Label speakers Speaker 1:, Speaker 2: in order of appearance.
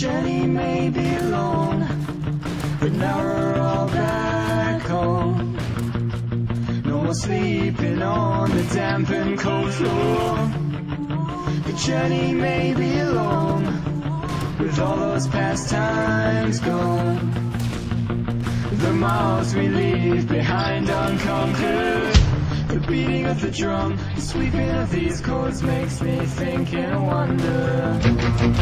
Speaker 1: journey may be long, but now we're all back home. No more sleeping on the damp and cold floor. The journey may be long, with all those past times gone. The miles we leave behind unconquered. The beating of the drum, the sweeping of these chords makes me think and wonder.